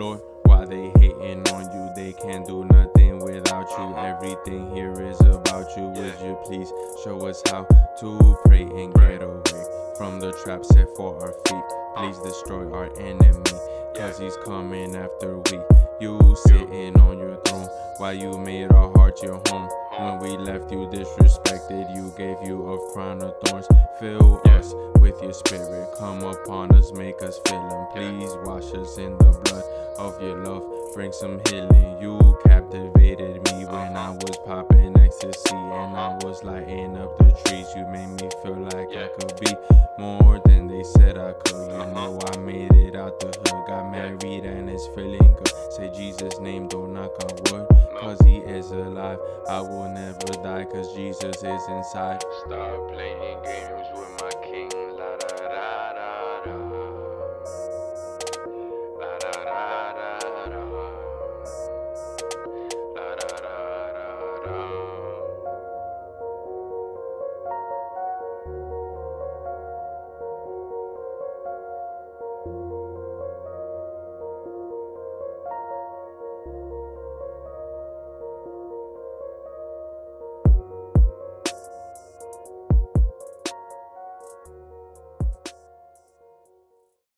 Lord, why they hating on you? They can't do nothing without you. Everything here is about you. Would you please show us how to pray and get away from the trap set for our feet? Please ah. destroy our enemy, cause he's coming after we. You sitting on your throne while you made our heart your home. When we left you disrespected, you gave you a crown of thorns. Fill us with your spirit, come upon us, make us feeling. Please wash us in the blood of your love, bring some healing. You captivated me when I was popping ecstasy and I was lighting up the trees. You made me feel like I could be more than they said I could. You uh-huh. know I made it out the hood, got married and it's feeling good. Say Jesus' name, don't knock on wood, cause he is alive. I will never die, cause Jesus is inside. Stop playing games